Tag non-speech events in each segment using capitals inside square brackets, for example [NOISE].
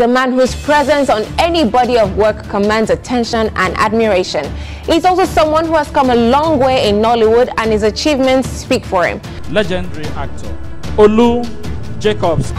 the man whose presence on any body of work commands attention and admiration. He's also someone who has come a long way in Nollywood and his achievements speak for him. Legendary actor Olu Jacobs.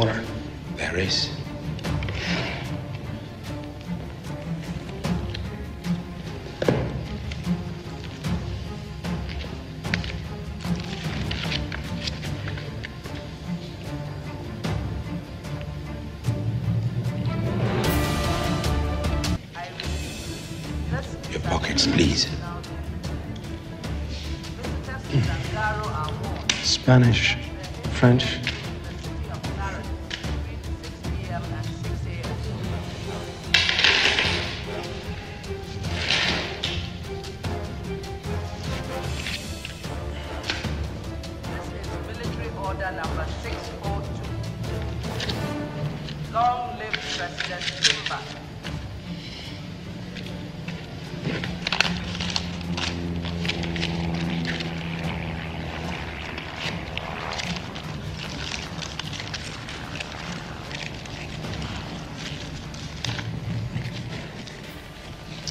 Water. There is. I repeat, this is Your pockets, please. Visitors to Zangaro are warned. Spanish, French.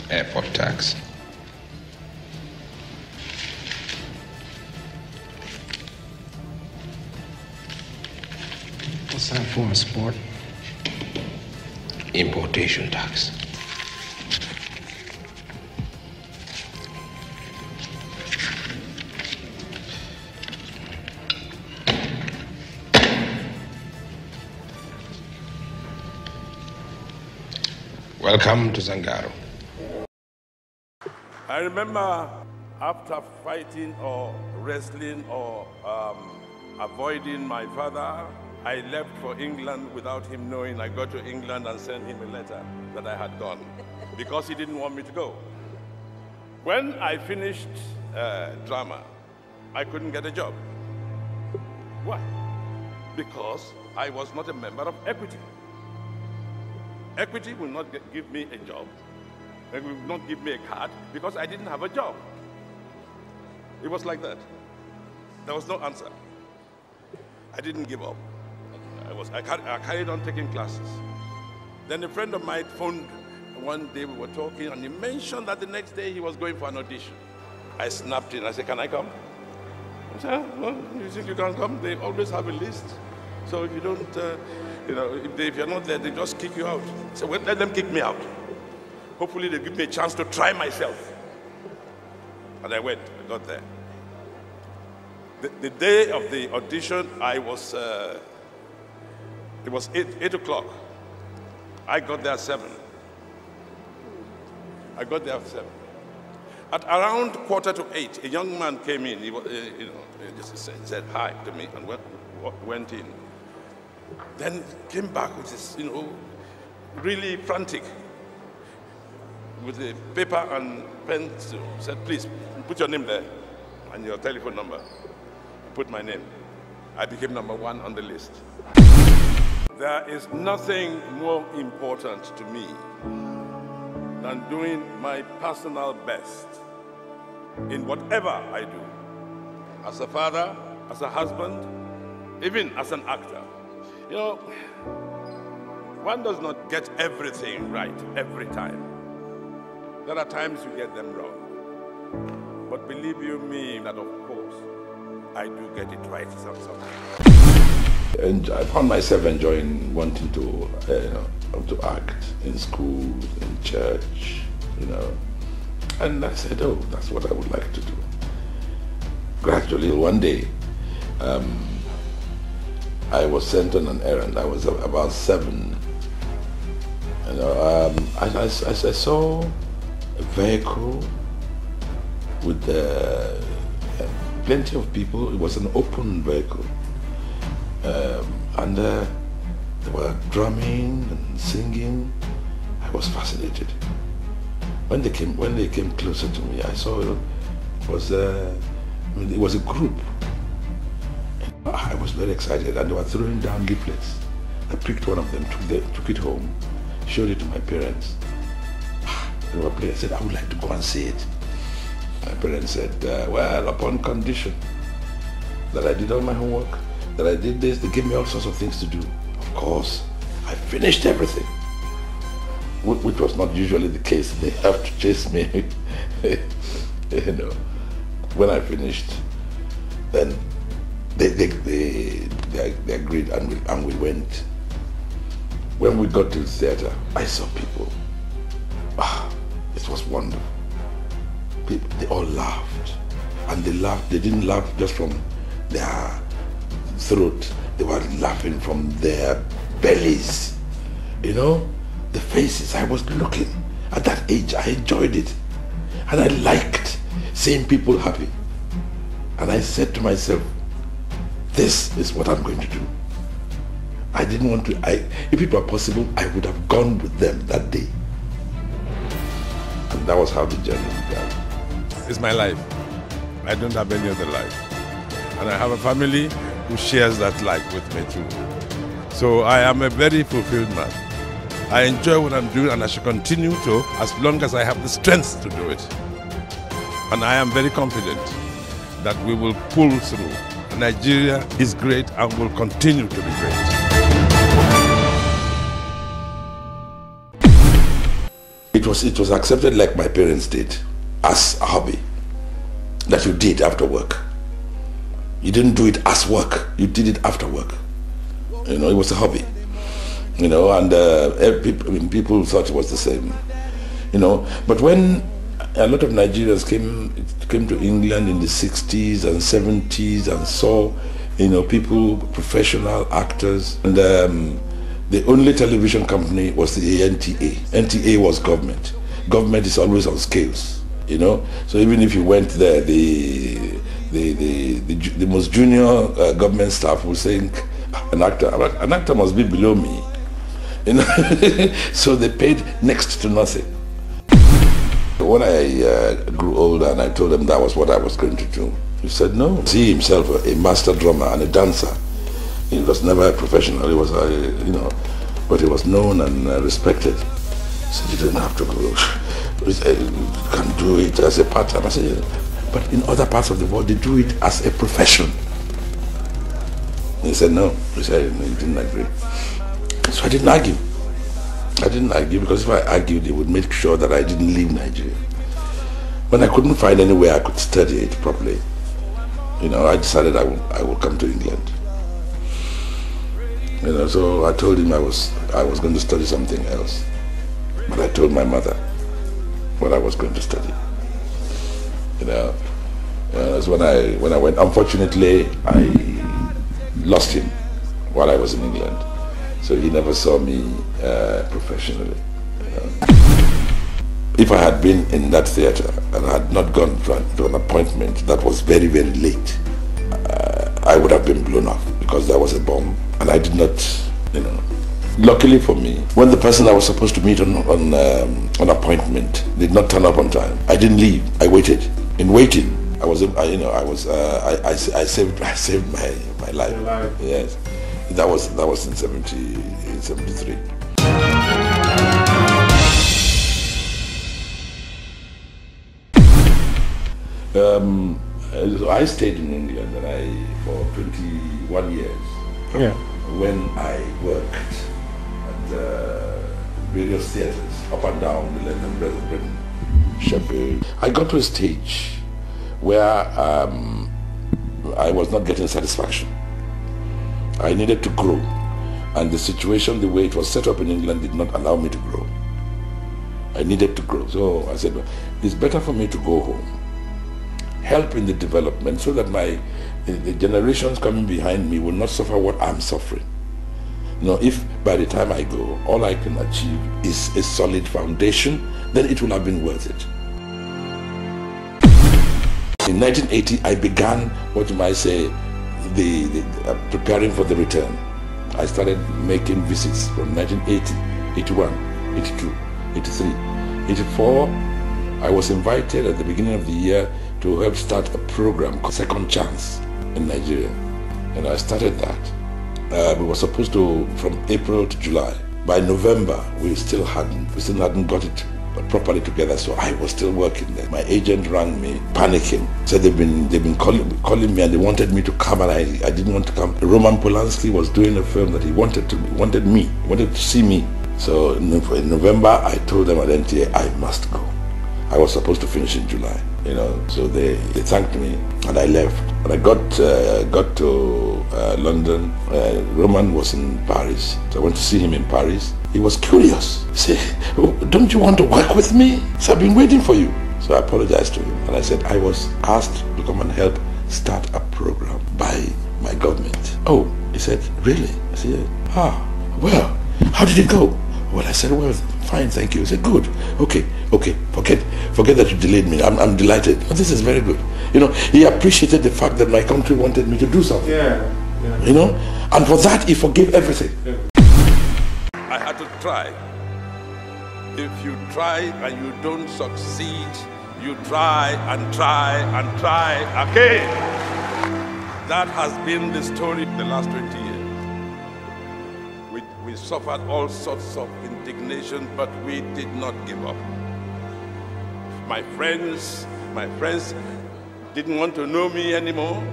Airport tax. What's that for, sport? Importation tax. Welcome to Zangaro. I remember after fighting or wrestling or um, avoiding my father, I left for England without him knowing. I got to England and sent him a letter that I had gone because he didn't want me to go. When I finished uh, drama, I couldn't get a job. Why? Because I was not a member of Equity. Equity will not give me a job. They will not give me a card because I didn't have a job. It was like that. There was no answer. I didn't give up. I, was, I carried on taking classes. Then a friend of mine phoned one day, we were talking, and he mentioned that the next day he was going for an audition. I snapped in. I said, Can I come? He said, "Ah, well, you think you can come? They always have a list. So if you don't, uh, you know, if, they, if you're not there, they just kick you out. So well, let them kick me out. Hopefully, they give me a chance to try myself. And I went, I got there. The, the day of the audition, I was, uh, it was 8, 8 o'clock. I got there at 7. I got there at 7. At around quarter to 8, a young man came in. He, was, uh, you know, just said, said hi to me and went, went in. Then came back with this, you know, really frantic with a paper and pencil. Said, please, put your name there and your telephone number. I Put my name. I became number one on the list. There is nothing more important to me than doing my personal best in whatever I do. As a father, as a husband, even as an actor. You know, one does not get everything right every time. There are times you get them wrong. But believe you me that of course I do get it right sometimes. And I found myself enjoying wanting to, uh, to act in school, in church, you know. And I said, oh, that's what I would like to do. Gradually, one day, um, I was sent on an errand. I was about seven. You know, um, I, I, I saw vehicle with uh, plenty of people. It was an open vehicle. Um, and uh, they were drumming and singing. I was fascinated. When they came, when they came closer to me, I saw it was uh, I mean, it was a group. I was very excited and they were throwing down leaflets. I picked one of them, took, the, took it home, showed it to my parents. Were playing. I said, I would like to go and see it. My parents said, uh, well, upon condition that I did all my homework, that I did this, they gave me all sorts of things to do. Of course, I finished everything, which was not usually the case. [LAUGHS] They have to chase me, [LAUGHS] you know. When I finished, then they, they, they, they, they agreed and we, and we went. When we got to the theater, I saw people. Ah, it was wonderful. People, they all laughed. And they laughed, they didn't laugh just from their throat. They were laughing from their bellies. You know, the faces. I was looking. At that age, I enjoyed it. And I liked seeing people happy. And I said to myself, this is what I'm going to do. I didn't want to, I, if it were possible, I would have gone with them that day. That was how the journey began. It's my life. I don't have any other life. And I have a family who shares that life with me too. So I am a very fulfilled man. I enjoy what I'm doing and I shall continue to as long as I have the strength to do it. And I am very confident that we will pull through. Nigeria is great and will continue to be great. It was, it was accepted like my parents did as a hobby that you did after work. You didn't do it as work, you did it after work. You know, it was a hobby. You know, and uh, people, I mean, people thought it was the same. You know, but when a lot of Nigerians came came to England in the 60s and 70s and saw, you know, people, professional actors, and um, the only television company was the NTA. NTA was government. Government is always on scales, you know. So even if you went there, the the the, the, the most junior uh, government staff would think an actor an actor must be below me, [LAUGHS] you know. [LAUGHS] so they paid next to nothing. When I uh, grew older and I told him that was what I was going to do, he said no. He himself, a master drummer and a dancer, he was never a professional. He was, a, you know, but he was known and uh, respected. He said, you didn't have to go. [LAUGHS] You can do it as a part-time. I said, but in other parts of the world, they do it as a profession. He said, no. He said, no, he didn't agree. So I didn't argue. I didn't argue because if I argued, it would make sure that I didn't leave Nigeria. When I couldn't find anywhere I could study it properly, you know, I decided I would, I would come to England. You know, so I told him I was I was going to study something else. But I told my mother what I was going to study. You know, know that's when I when I went. Unfortunately, I lost him while I was in England, so he never saw me uh, professionally. If I had been in that theater and I had not gone to an appointment that was very very late, uh, I would have been blown off because that was a bomb and I did not, you know. Luckily for me, when the person I was supposed to meet on on um, an appointment did not turn up on time, I didn't leave. I waited. In waiting, I was, I, you know, I was, uh, I, I, I, saved, I [LAUGHS] saved my my life. life. Yes, that was that was in 70, in 73. Um, so I stayed in England and I for 21 years Yeah. when I worked at uh, various theatres up and down the London, Britain, Sheffield. I got to a stage where um, I was not getting satisfaction. I needed to grow, and the situation, the way it was set up in England, did not allow me to grow. I needed to grow, so I said, well, it's better for me to go home, help in the development, so that my the, generations coming behind me will not suffer what I'm suffering. You know, if by the time I go, all I can achieve is a solid foundation, then it will have been worth it. In 1980, I began what you might say, the, the uh, preparing for the return. I started making visits from 1980, 81, 82, 83, 84. I was invited at the beginning of the year to help start a program called Second Chance in Nigeria. And I started that. Uh, we were supposed to from April to July. By November, we still hadn't we still hadn't got it properly together. So I was still working there. My agent rang me, panicking. Said they've been they've been calling calling me and they wanted me to come and I, I didn't want to come. Roman Polanski was doing a film that he wanted to wanted me, wanted to see me. So in November I told them at NTA I must go. I was supposed to finish in July, you know. So they, they thanked me and I left. And I got uh, got to uh, London. Uh, Roman was in Paris. So I went to see him in Paris. He was curious. He said, [LAUGHS] oh, don't you want to work with me? So I've been waiting for you. So I apologized to him and I said, I was asked to come and help start a program by my government. Oh, he said, really? I said, ah, well, how did it go? Well, I said, well, fine, thank you. He said, good. Okay, okay, forget, forget that you delayed me. I'm, I'm delighted. But this is very good. You know, he appreciated the fact that my country wanted me to do something. Yeah. yeah. You know, and for that he forgave everything. Yeah. I had to try. If you try and you don't succeed, you try and try and try again. That has been the story the last 20 years. We, we suffered all sorts of indignation, but we did not give up. My friends, my friends didn't want to know me anymore.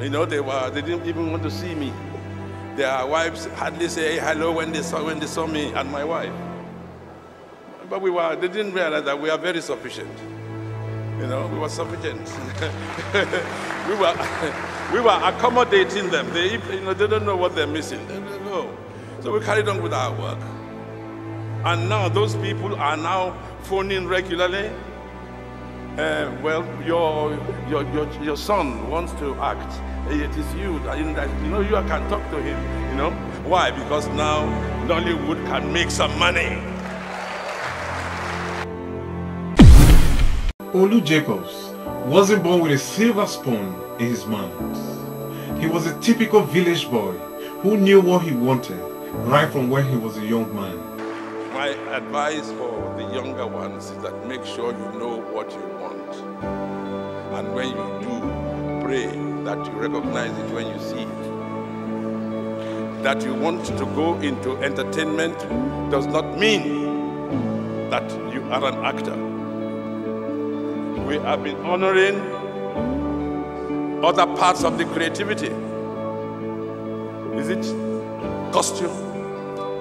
You know, they were they didn't even want to see me. Their wives hardly say hello when they saw when they saw me and my wife. But we were they didn't realize that we are very sufficient. You know, we were sufficient. [LAUGHS] we were [LAUGHS] we were accommodating them. They you know they don't know what they're missing. They don't know. So we carried on with our work. And now those people are now phoning regularly. Uh, well, your, your, your, your son wants to act. It is you that, you know, you can talk to him. You know why? Because now Nollywood can make some money. Olu Jacobs wasn't born with a silver spoon in his mouth. He was a typical village boy who knew what he wanted right from when he was a young man. My advice for the younger ones is that make sure you know what you want. And when you do, pray that you recognize it when you see it. That you want to go into entertainment does not mean that you are an actor. We have been honoring other parts of the creativity. Is it costume?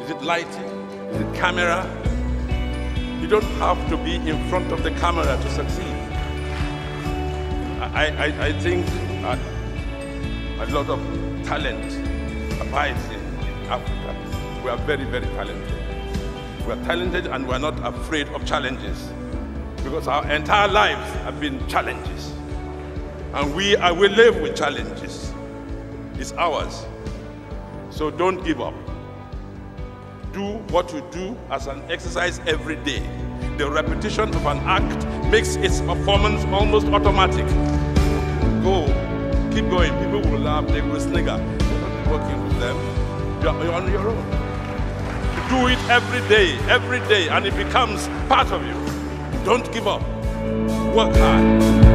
Is it lighting? It camera? You don't have to be in front of the camera to succeed. I, I, I think uh, a lot of talent abides in, in Africa. We are very, very talented. We are talented and we are not afraid of challenges because our entire lives have been challenges. And we, are, we live with challenges. It's ours. So don't give up. Do what you do as an exercise every day. The repetition of an act makes its performance almost automatic. Go, keep going. People will laugh, they will snigger. You're not working with them, you're, on your own. Do it every day, every day, and it becomes part of you. Don't give up. Work hard.